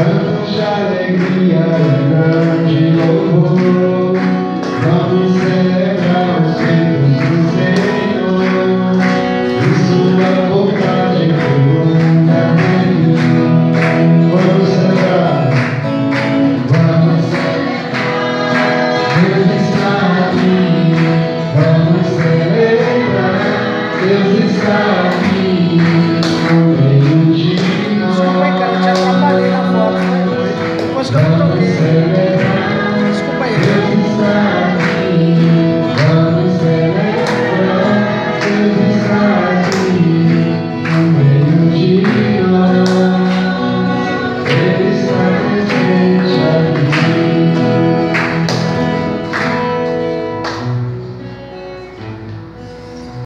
cantos de alegria e grande louvor. Vamos celebrar os filhos do Senhor e sua vontade coluna dele. Vamos celebrar, vamos celebrar, Deus está aqui. Vamos celebrar, Deus está aqui Desculpa aí.